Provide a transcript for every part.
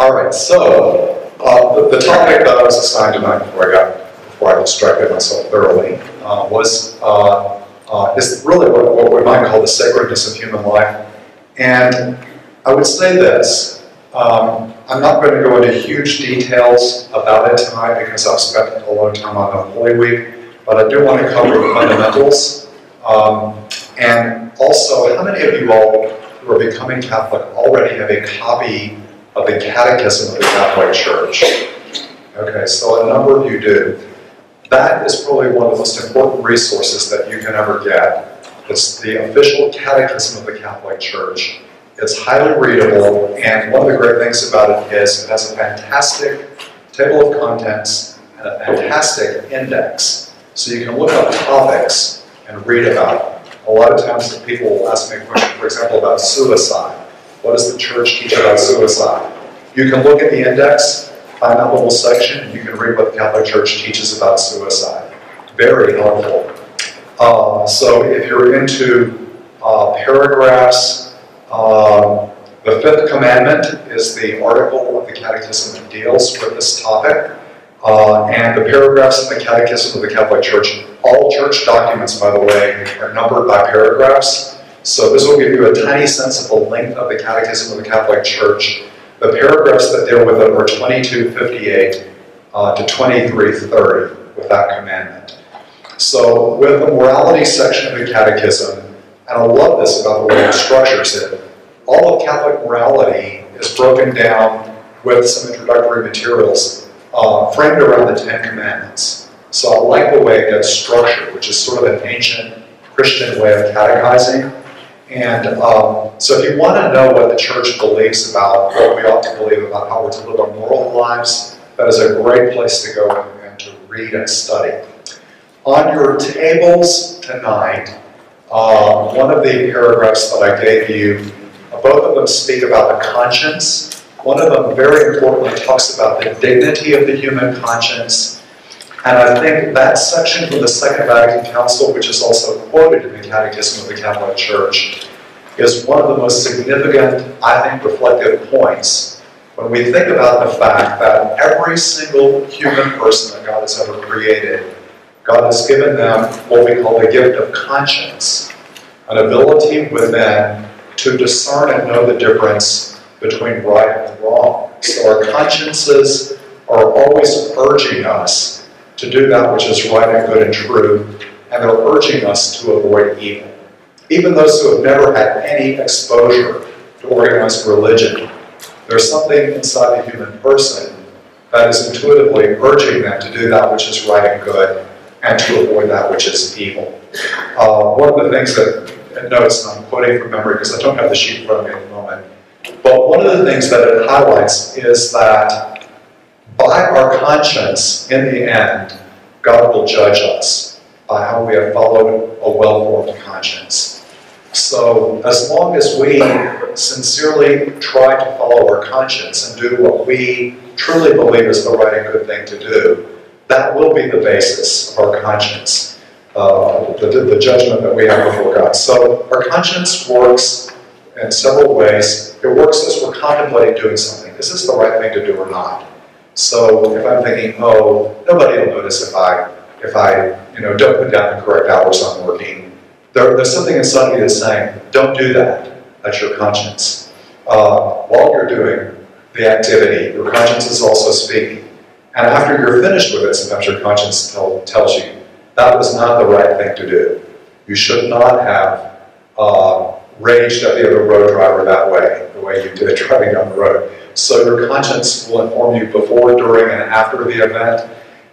All right, so uh, the, the, topic that I was assigned tonight before I got before I distracted myself thoroughly uh, was uh, uh, is really what, what we might call the sacredness of human life. And I would say this: um, I'm not going to go into huge details about it tonight because I've spent a lot of time on Holy Week, but I do want to cover the fundamentals. Um, and also, how many of you all who are becoming Catholic already have a copy of the Catechism of the Catholic Church. Okay, so a number of you do. That is probably one of the most important resources that you can ever get. It's the official Catechism of the Catholic Church. It's highly readable, and one of the great things about it is it has a fantastic table of contents and a fantastic index. So you can look up topics and read about them. A lot of times people will ask me a question, for example, about suicide. What does the church teach about suicide? You can look at the index, find that little section, and you can read what the Catholic Church teaches about suicide. Very helpful. Uh, so if you're into uh, paragraphs, uh, the fifth commandment is the article of the Catechism that deals with this topic. Uh, and the paragraphs in the Catechism of the Catholic Church, all church documents, by the way, are numbered by paragraphs. So this will give you a tiny sense of the length of the Catechism of the Catholic Church. The paragraphs that deal with it are 2258 uh, to 2330 with that commandment. So with the morality section of the Catechism, and I love this about the way it structures it, all of Catholic morality is broken down with some introductory materials uh, framed around the Ten Commandments. So I like the way it gets structured, which is sort of an ancient Christian way of catechizing. And um, so if you want to know what the church believes about what we ought to believe about how we're to live our moral lives, that is a great place to go and, to read and study. On your tables tonight, uh, one of the paragraphs that I gave you, both of them speak about the conscience. One of them, very importantly, talks about the dignity of the human conscience and I think that section from the Second Vatican Council, which is also quoted in the Catechism of the Catholic Church, is one of the most significant, I think, reflective points when we think about the fact that every single human person that God has ever created, God has given them what we call the gift of conscience, an ability within to discern and know the difference between right and wrong. So our consciences are always urging us to do that which is right and good and true, and they're urging us to avoid evil. Even those who have never had any exposure to organized religion, there's something inside the human person that is intuitively urging them to do that which is right and good and to avoid that which is evil. Uh, one of the things that, notes, and I'm quoting from memory because I don't have the sheet in front of me at the moment, but one of the things that it highlights is that by our conscience, in the end, God will judge us by how we have followed a well-formed conscience. So as long as we sincerely try to follow our conscience and do what we truly believe is the right and good thing to do, that will be the basis of our conscience, uh, the, the judgment that we have before God. So our conscience works in several ways. It works as we're contemplating doing something. Is this the right thing to do or not? So if I'm thinking, oh, nobody will notice if I, if I, you know, don't put down the correct hours I'm working, there, there's something inside me that's saying, don't do that. That's your conscience. Uh, while you're doing the activity, your conscience is also speaking. And after you're finished with it, sometimes your conscience tell, tells you, that was not the right thing to do. You should not have uh, raged at the other road driver that way, the way you did driving down the road. So your conscience will inform you before, during, and after the event.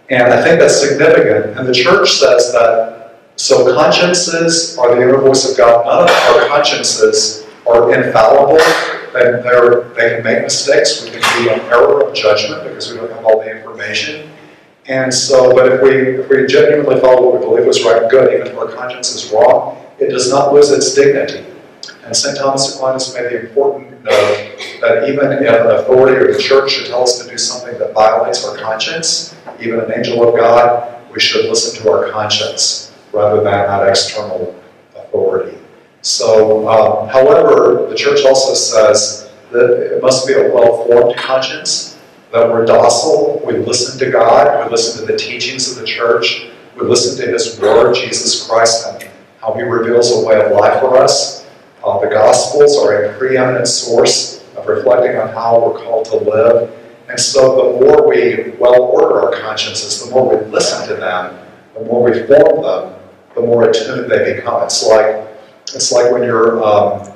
And I think that's significant. And the church says that so consciences are the inner voice of God. None of our consciences are infallible. They, they can make mistakes. We can be an error of judgment because we don't have all the information. And so, but if we, if we genuinely follow what we believe is right and good, even if our conscience is wrong, it does not lose its dignity. And St. Thomas Aquinas made the important note that even if an authority or the church should tell us to do something that violates our conscience, even an angel of God, we should listen to our conscience rather than that external authority. So, um, however, the church also says that it must be a well-formed conscience, that we're docile, we listen to God, we listen to the teachings of the church, we listen to His Word, Jesus Christ, and how He reveals a way of life for us. Uh, the Gospels are a preeminent source of reflecting on how we're called to live. And so the more we well order our consciences, the more we listen to them, the more we form them, the more attuned they become. It's like it's like when you're um,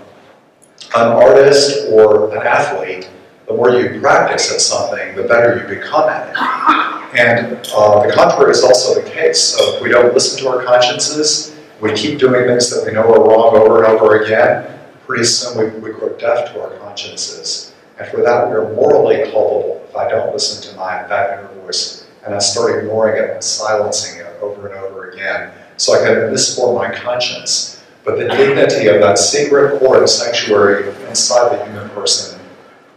an artist or an athlete, the more you practice at something, the better you become at it. And uh, the contrary is also the case. So if we don't listen to our consciences, we keep doing things that we know are wrong over and over again, pretty soon we, we grow deaf to our consciences. And for that, we are morally culpable if I don't listen to my that inner voice and I start ignoring it and silencing it over and over again. So I can misform my conscience. But the dignity of that secret core and sanctuary inside the human person,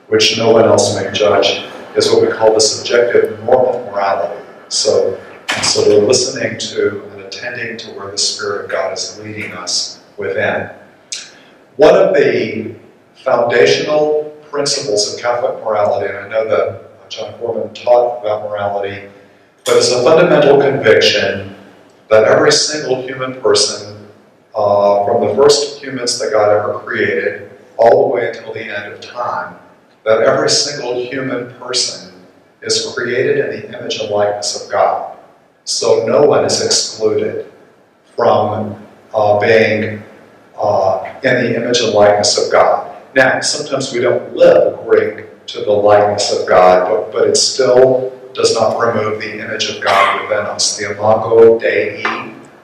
which no one else may judge, is what we call the subjective normal morality. So, so we're listening to attending to where the Spirit of God is leading us within. One of the foundational principles of Catholic morality, and I know that John Foreman taught about morality, but it's a fundamental conviction that every single human person, uh, from the first humans that God ever created, all the way until the end of time, that every single human person is created in the image and likeness of God. So no one is excluded from uh, being uh, in the image and likeness of God. Now, sometimes we don't live according to the likeness of God, but, but it still does not remove the image of God within us. The imago Dei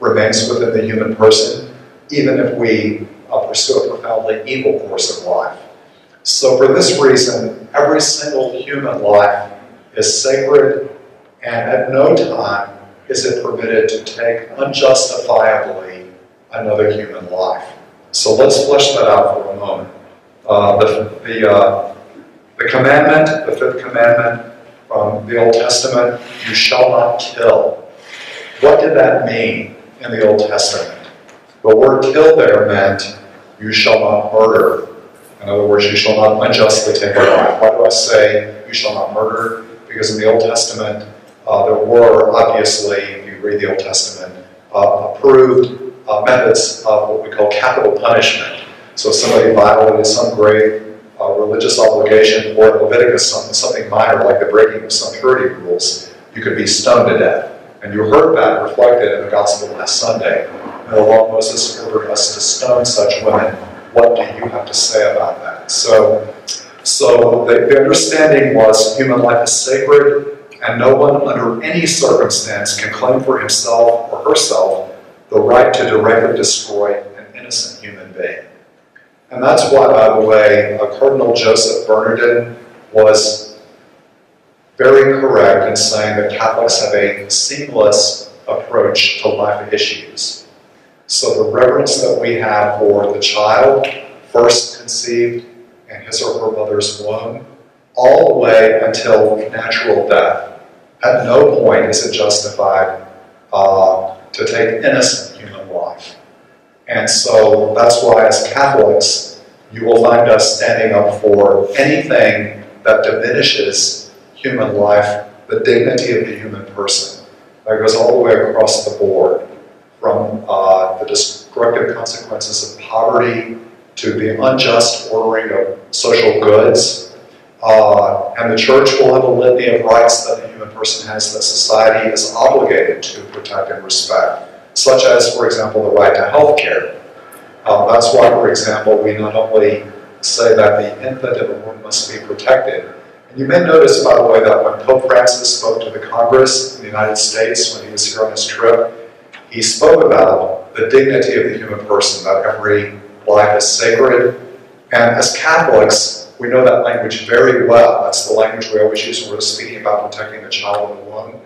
remains within the human person, even if we uh, pursue a profoundly evil course of life. So, for this reason, every single human life is sacred, and at no time is it permitted to take unjustifiably another human life. So let's flesh that out for a moment. Uh, the, the, uh, the commandment, the fifth commandment from the Old Testament, you shall not kill. What did that mean in the Old Testament? The word kill there meant you shall not murder. In other words, you shall not unjustly take a life. Why do I say you shall not murder? Because in the Old Testament, uh, there were obviously, if you read the Old Testament, uh, approved uh, methods of what we call capital punishment. So if somebody violated some grave uh, religious obligation or Leviticus something, something minor like the breaking of some purity rules, you could be stoned to death. And you heard that reflected in the gospel last Sunday. And the law of Moses ordered us to stone such women. What do you have to say about that? So, so the, the understanding was human life is sacred, and no one under any circumstance can claim for himself or herself the right to directly destroy an innocent human being. And that's why, by the way, uh, Cardinal Joseph Bernardin was very correct in saying that Catholics have a seamless approach to life issues. So the reverence that we have for the child, first conceived in his or her mother's womb, all the way until natural death, at no point is it justified uh, to take innocent human life. And so that's why, as Catholics, you will find us standing up for anything that diminishes human life, the dignity of the human person. That goes all the way across the board, from uh, the destructive consequences of poverty to the unjust ordering of social goods. Uh, and the church will have a litany of rights that the human person has that society is obligated to protect and respect, such as, for example, the right to health care. Um, that's why, for example, we not only say that the infant in the womb must be protected, and you may notice, by the way, that when Pope Francis spoke to the Congress in the United States when he was here on his trip, he spoke about the dignity of the human person, that every life is sacred. And as Catholics, we know that language very well. That's the language we always use when we're speaking about protecting the child in the womb.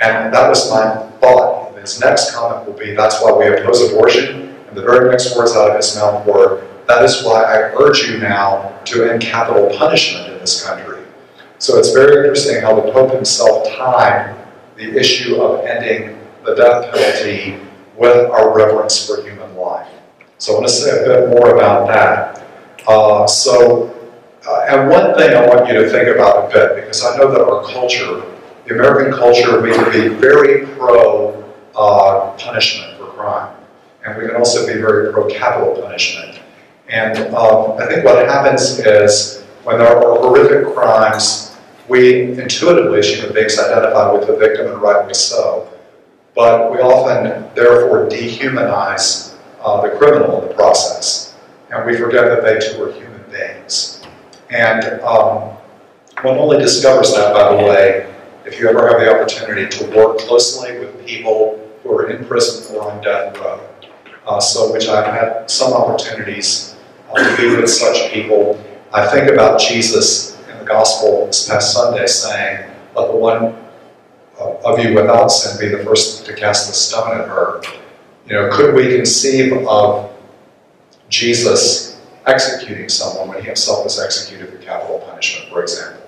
And that was my thought. His next comment will be, that's why we oppose abortion. And the very next words out of his mouth were, that is why I urge you now to end capital punishment in this country. So it's very interesting how the Pope himself tied the issue of ending the death penalty with our reverence for human life. So I want to say a bit more about that. Uh, so uh, and one thing I want you to think about a bit, because I know that our culture, the American culture, we can be very pro uh, punishment for crime, and we can also be very pro capital punishment. And um, I think what happens is when there are horrific crimes, we intuitively, as human beings, identify with the victim, and rightly so. But we often, therefore, dehumanize uh, the criminal in the process, and we forget that they too are human beings. And um, one only discovers that, by the way, if you ever have the opportunity to work closely with people who are in prison or on death row. Uh, so, which I've had some opportunities uh, to be with such people. I think about Jesus in the gospel this past Sunday saying, Let the one uh, of you without sin be the first to cast the stone at her. You know, could we conceive of Jesus executing someone when he himself was executed for capital punishment, for example.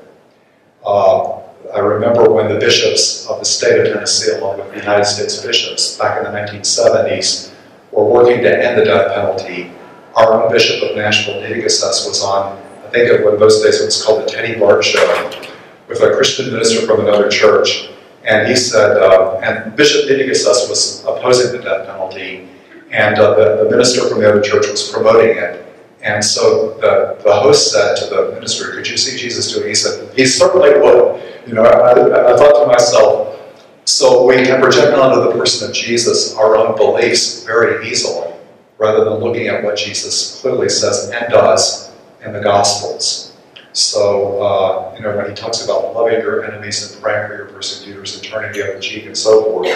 Uh, I remember when the bishops of the state of Tennessee, along with the United States bishops back in the 1970s, were working to end the death penalty. Our own Bishop of Nashville, Niedergeses, was on, I think of what those days was called the Teddy Bart Show, with a Christian minister from another church. And he said, uh, and Bishop Niedergeses was opposing the death penalty, and uh, the, the minister from the other church was promoting it. And so the, the host said to the minister, could you see Jesus doing? He said, he certainly would. You know, I, I thought to myself, so we can project onto the person of Jesus our own beliefs very easily, rather than looking at what Jesus clearly says and does in the Gospels. So, uh, you know, when he talks about loving your enemies and praying for your persecutors and turning the other cheek and so forth,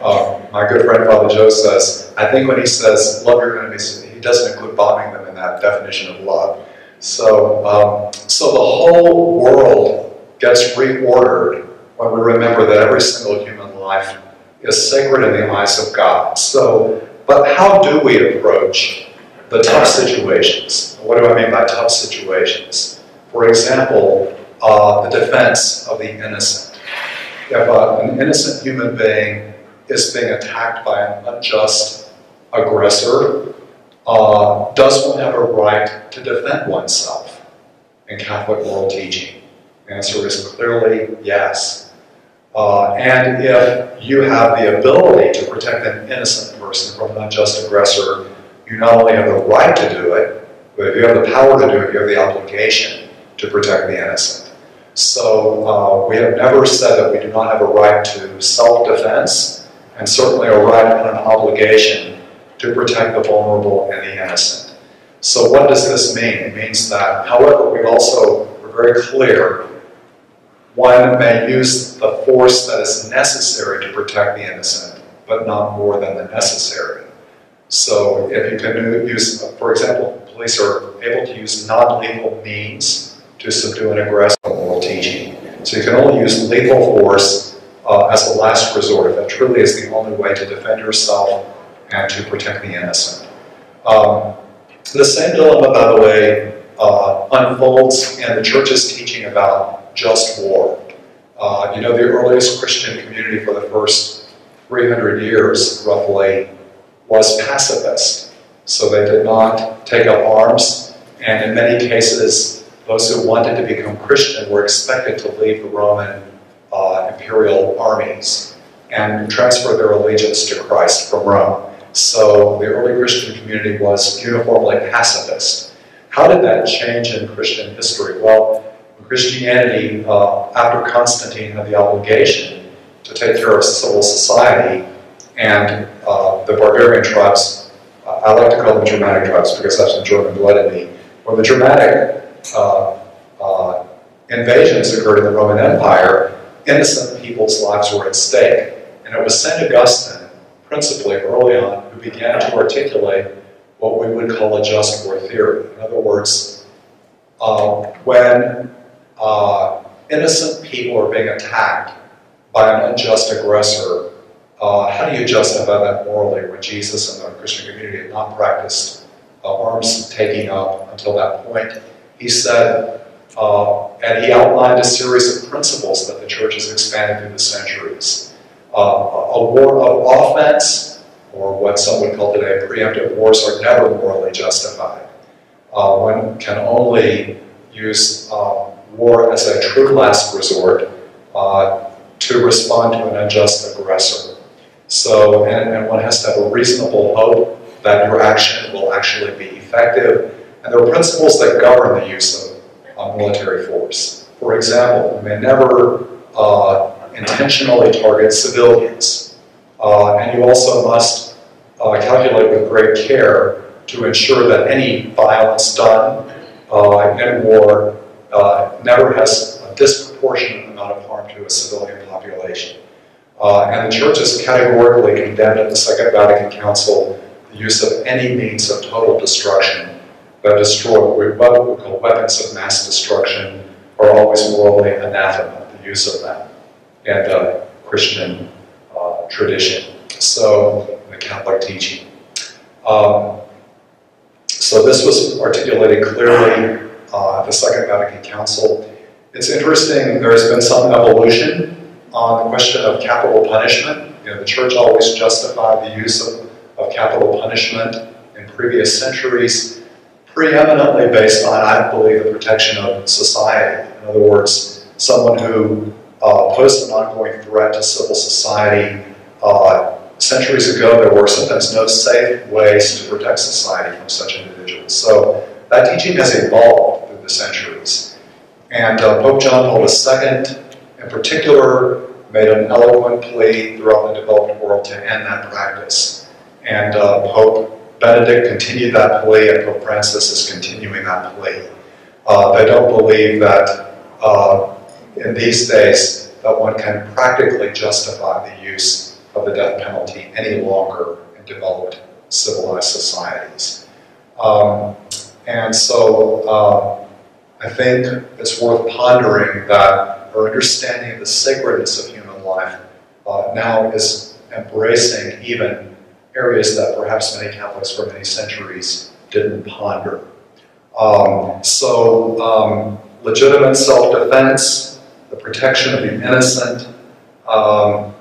uh, my good friend Father Joe says, I think when he says love your enemies, he doesn't include bombing them in that definition of love. So, um, so the whole world gets reordered when we remember that every single human life is sacred in the eyes of God. So, but how do we approach the tough situations? What do I mean by tough situations? For example, uh, the defense of the innocent. If uh, an innocent human being is being attacked by an unjust aggressor, uh, does one have a right to defend oneself in Catholic moral teaching? The answer is clearly yes. Uh, and if you have the ability to protect an innocent person from an unjust aggressor, you not only have the right to do it, but if you have the power to do it, you have the obligation to protect the innocent. So uh, we have never said that we do not have a right to self-defense, and certainly a right and an obligation to protect the vulnerable and the innocent. So what does this mean? It means that, however, we also are very clear, one may use the force that is necessary to protect the innocent, but not more than the necessary. So if you can use, for example, police are able to use non-lethal means to subdue an aggressor moral teaching. So you can only use lethal force uh, as a last resort if that truly is the only way to defend yourself and to protect the innocent. Um, the same dilemma, by the way, uh, unfolds in the church's teaching about just war. Uh, you know, the earliest Christian community for the first 300 years, roughly, was pacifist. So they did not take up arms, and in many cases, those who wanted to become Christian were expected to leave the Roman uh, imperial armies and transfer their allegiance to Christ from Rome. So the early Christian community was uniformly pacifist. How did that change in Christian history? Well, Christianity, uh, after Constantine had the obligation to take care of civil society, and uh, the barbarian tribes, uh, I like to call them Germanic tribes because that's the German blood in me, when the Germanic uh, uh, invasions occurred in the Roman Empire, innocent people's lives were at stake. And it was St. Augustine, principally early on, who began to articulate what we would call a just war theory. In other words, uh, when uh, innocent people are being attacked by an unjust aggressor, uh, how do you justify that morally when Jesus and the Christian community had not practiced uh, arms taking up until that point? He said, uh, and he outlined a series of principles that the church has expanded through the centuries. A war of offense or what some would call today preemptive wars, are never morally justified. Uh, one can only use um, war as a true last resort uh, to respond to an unjust aggressor. So, and, and one has to have a reasonable hope that your action will actually be effective. And there are principles that govern the use of uh, military force. For example, we may never uh, intentionally target civilians. Uh, and you also must uh, calculate with great care to ensure that any violence done uh, in war uh, never has a disproportionate amount of harm to a civilian population. Uh, and the Church has categorically condemned at the Second Vatican Council the use of any means of total destruction that destroy what we call weapons of mass destruction are always morally anathema, the use of them, and uh, Christian uh, tradition. So, the Catholic teaching. Um, so this was articulated clearly uh, at the Second Vatican Council. It's interesting, there's been some evolution on the question of capital punishment. You know, the church always justified the use of, of capital punishment in previous centuries, preeminently based on, I believe, the protection of society. In other words, someone who uh, posed an ongoing threat to civil society uh, centuries ago, there were sometimes no safe ways to protect society from such individuals. So that teaching has evolved through the centuries. And uh, Pope John Paul II, in particular, made an eloquent plea throughout the developed world to end that practice. And uh, Pope Benedict continued that plea, and Pope Francis is continuing that plea. Uh, they don't believe that uh, in these days that one can practically justify the use of the death penalty any longer in developed civilized societies. Um, and so um, I think it's worth pondering that our understanding of the sacredness of human life uh, now is embracing even areas that perhaps many Catholics for many centuries didn't ponder. Um, so um, legitimate self-defense, the protection of the innocent, um,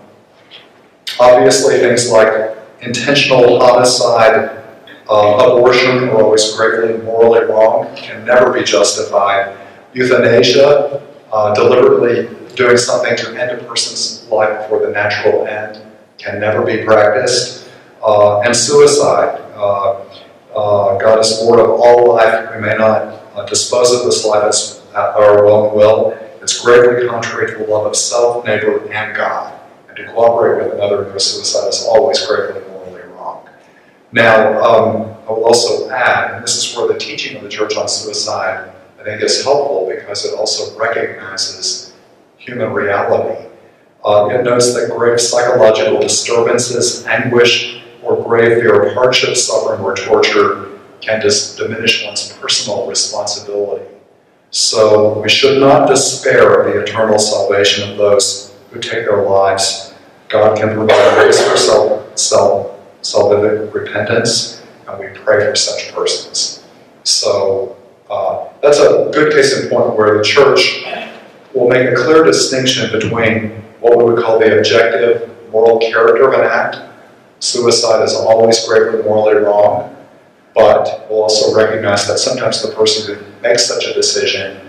Obviously, things like intentional homicide, uh, abortion are always gravely morally wrong, can never be justified. Euthanasia, uh, deliberately doing something to end a person's life before the natural end, can never be practiced. Uh, and suicide. Uh, uh, God is Lord of all life. We may not uh, dispose of this life as, our own will. It's greatly contrary to the love of self, neighbor, and God and to cooperate with another in their suicide is always gravely morally wrong. Now, um, I will also add, and this is where the teaching of the Church on suicide I think is helpful because it also recognizes human reality. Uh, it notes that grave psychological disturbances, anguish, or grave fear of hardship, suffering, or torture can just diminish one's personal responsibility. So we should not despair of the eternal salvation of those who take their lives. God can provide grace for self, self, salvific repentance, and we pray for such persons. So uh, that's a good case in point where the church will make a clear distinction between what we would call the objective moral character of an act. Suicide is always gravely morally wrong, but we'll also recognize that sometimes the person who makes such a decision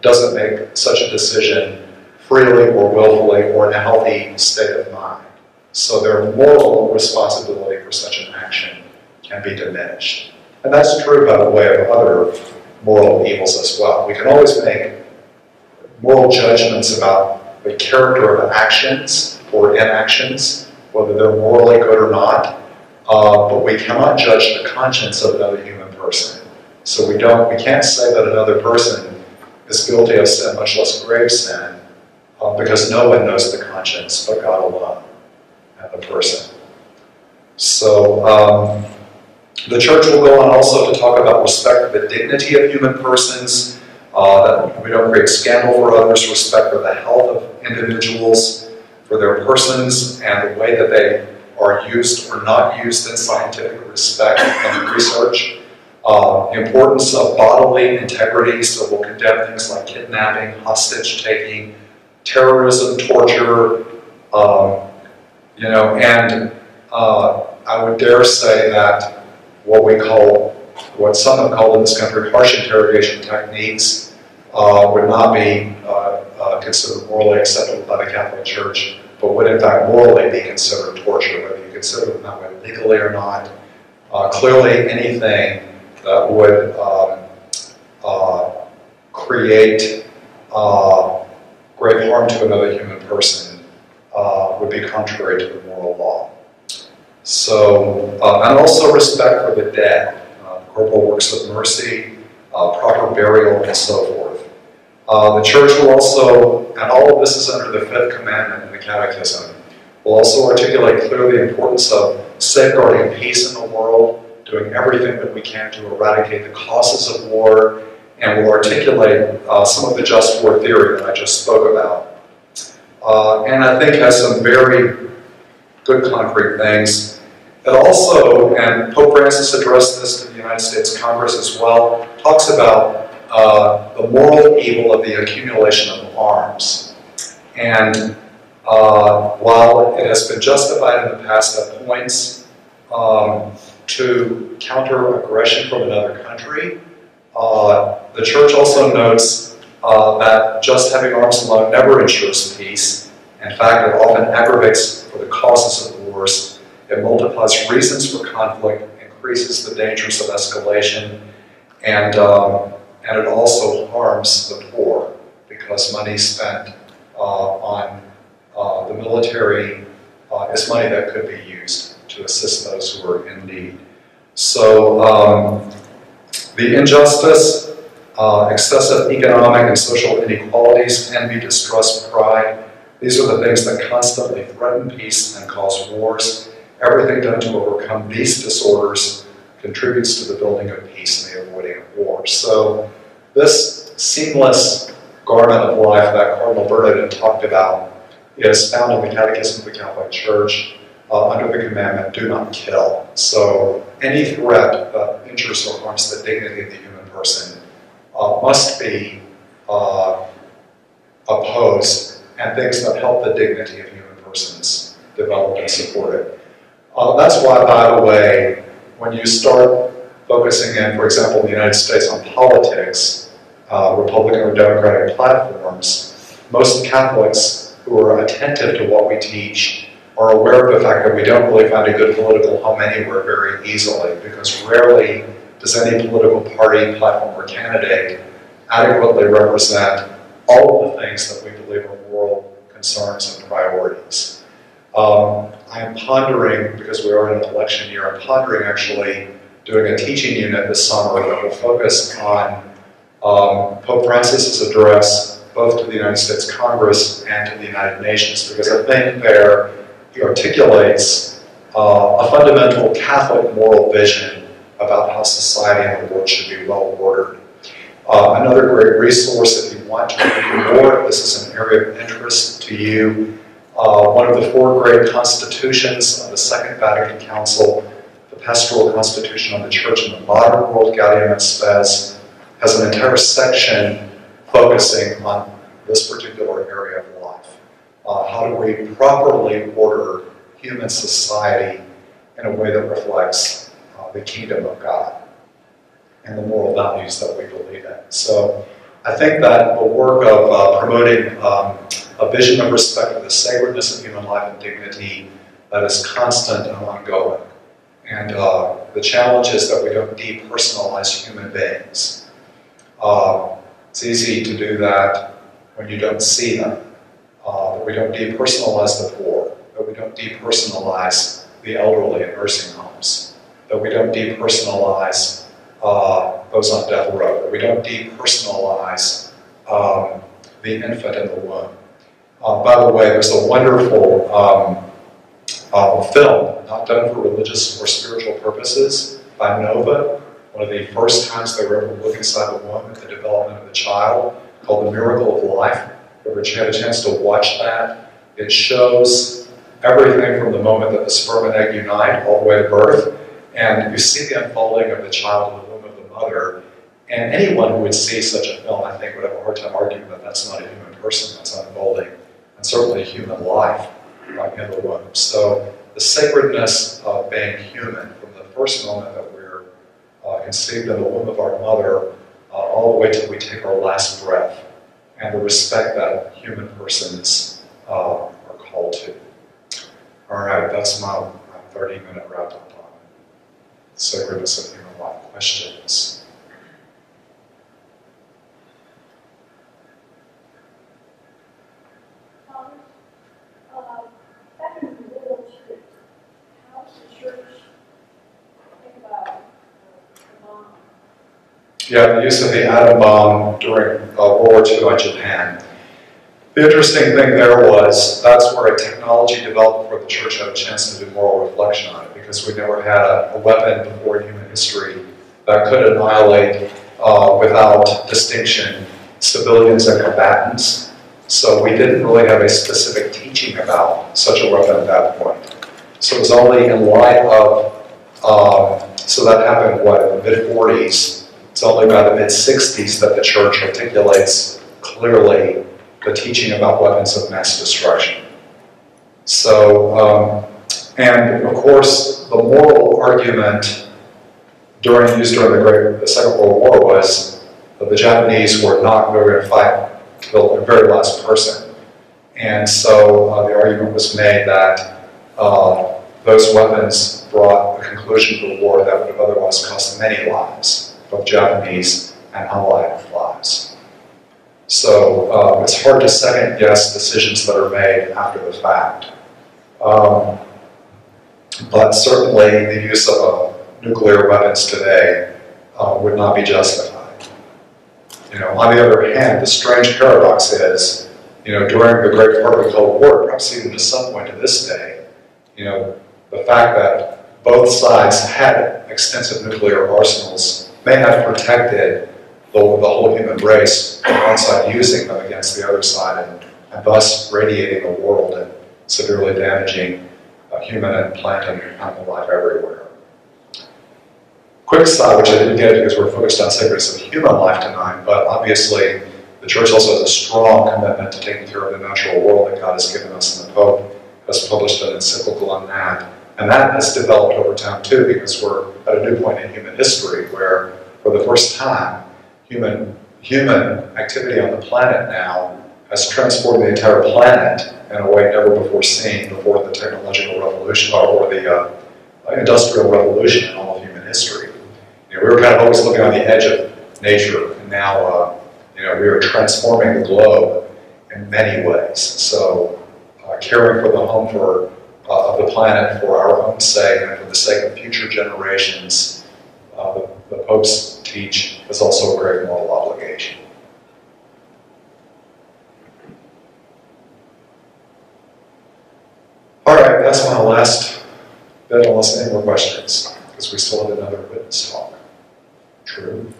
doesn't make such a decision freely or willfully or in a healthy state of mind. So their moral responsibility for such an action can be diminished. And that's true, by the way, of other moral evils as well. We can always make moral judgments about the character of actions or inactions, whether they're morally good or not, uh, but we cannot judge the conscience of another human person. So we don't, we can't say that another person is guilty of sin, much less grave sin, uh, because no one knows the conscience but God alone and the person. So um, the church will go on also to talk about respect for the dignity of human persons, uh, that we don't create scandal for others, respect for the health of individuals, for their persons, and the way that they are used or not used in scientific respect and research. Uh, the importance of bodily integrity, so we'll condemn things like kidnapping, hostage taking, terrorism, torture, um, you know, and uh, I would dare say that what we call, what some have called in this country harsh interrogation techniques, uh, would not be uh, uh, considered morally acceptable by the Catholic Church, but would in fact morally be considered torture, whether you consider them that way legally or not. Uh, clearly, anything that would um, uh, create uh, great harm to another human person would be contrary to the moral law. So, and also respect for the dead. corporal works of mercy, proper burial, and so forth. Uh, the church will also, and all of this is under the fifth commandment in the Catechism, will also articulate clearly the importance of safeguarding peace in the world, doing everything that we can to eradicate the causes of war, and will articulate uh, some of the just war theory that I just spoke about. Uh, and I think has some very good concrete things. It also, and Pope Francis addressed this to the United States Congress as well, talks about uh, the moral evil of the accumulation of arms. And uh, while it has been justified in the past at points um, to counter aggression from another country, uh, the church also notes uh, that just having arms alone never ensures peace. In fact, it often aggravates for the causes of wars. It multiplies reasons for conflict, increases the dangers of escalation, and um, and it also harms the poor because money spent uh, on uh, the military uh, is money that could be used to assist those who are in need. So um, the injustice, uh, excessive economic and social inequalities, envy, distrust, pride, these are the things that constantly threaten peace and cause wars. Everything done to overcome these disorders contributes to the building of peace and the avoiding of war. So this seamless garment of life that Cardinal Bernardin talked about is found in the Catechism of the Catholic Church uh, under the commandment, do not kill. So any threat that injures or harms the dignity of the human person uh, must be uh, opposed, and things that help the dignity of human persons develop and supported. Uh, that's why, by the way, when you start focusing in, for example, in the United States on politics, uh, Republican or Democratic platforms, most Catholics who are attentive to what we teach are aware of the fact that we don't really find a good political home anywhere very easily because rarely does any political party, platform, or candidate adequately represent all of the things that we believe are moral concerns and priorities. Um, I'm pondering, because we are in an election year, I'm pondering actually doing a teaching unit this summer that will focus on um, Pope Francis's address both to the United States Congress and to the United Nations, because I think there he articulates uh, a fundamental Catholic moral vision about how society and the world should be well ordered. Uh, another great resource if you want to read more, this is an area of interest to you. Uh, one of the four great constitutions of the Second Vatican Council, Pastoral Constitution of the Church in the Modern World, Gaudium et Spes, has an entire section focusing on this particular area of life. Uh, how do we properly order human society in a way that reflects uh, the kingdom of God and the moral values that we believe in. So I think that the work of uh, promoting um, a vision of respect for the sacredness of human life and dignity that is constant and ongoing. And uh, the challenge is that we don't depersonalize human beings. Uh, it's easy to do that when you don't see them uh, that we don't depersonalize the poor, that we don't depersonalize the elderly in nursing homes, that we don't depersonalize uh, those on death row, that we don't depersonalize um, the infant in the womb. Uh, by the way, there's a wonderful um, uh, film, not done for religious or spiritual purposes, by Nova. One of the first times they were ever look inside the womb at the development of the child, called The Miracle of Life. If you had a chance to watch that, it shows everything from the moment that the sperm and egg unite all the way to birth, and you see the unfolding of the child in the womb of the mother. And anyone who would see such a film, I think, would have a hard time arguing that that's not a human person that's unfolding, and certainly a human life the womb. So the sacredness of being human from the first moment that we're uh, conceived in the womb of our mother uh, all the way till we take our last breath, and the respect that human persons uh, are called to. All right, that's my, my 30 minute wrap up on sacredness of human life. Questions? Thomas, uh, back in the World War, how does the church think about uh, the bomb? Yeah, the use of the atom bomb during uh, World War II in Japan. The interesting thing there was that's where a technology developed for the church had a chance to do moral reflection on it because we never had a, a weapon before in human history that could annihilate uh, without distinction civilians and combatants. So we didn't really have a specific teaching about such a weapon at that point. So it was only in light of, um, so that happened, what, in the mid 40s? It's only by the mid 60s that the church articulates clearly the teaching about weapons of mass destruction. So, um, and of course, the moral argument during used during the Great the Second World War was that the Japanese were not going to fight till the very last person, and so uh, the argument was made that uh, those weapons brought a conclusion to the war that would have otherwise cost many lives, both Japanese and Allied lives. So um, it's hard to second guess decisions that are made after the fact. Um, but certainly the use of uh, nuclear weapons today uh, would not be justified. You know, on the other hand, the strange paradox is, you know, during the great part of the Cold War, perhaps even to some point to this day, you know, the fact that both sides had extensive nuclear arsenals may have protected the, the whole human race from one side using them against the other side and, and thus radiating the world and severely damaging uh, human and plant and animal life everywhere. Quick side, which I didn't get because we're focused on sacredness of human life tonight, but obviously the church also has a strong commitment to taking care of the natural world that God has given us, and the Pope has published an encyclical on that. And that has developed over time too, because we're at a new point in human history where, for the first time, human human activity on the planet now has transformed the entire planet in a way never before seen before the technological revolution or the uh, industrial revolution in all of human history. You know, we were kind of always looking on the edge of nature, and now uh, you know we are transforming the globe in many ways. So, uh, caring for the home for uh, of the planet for our own sake and for the sake of future generations, uh, the, the popes teach is also a great moral obligation. All right, that's my last bit, unless any more questions, because we still have another witness talk. True.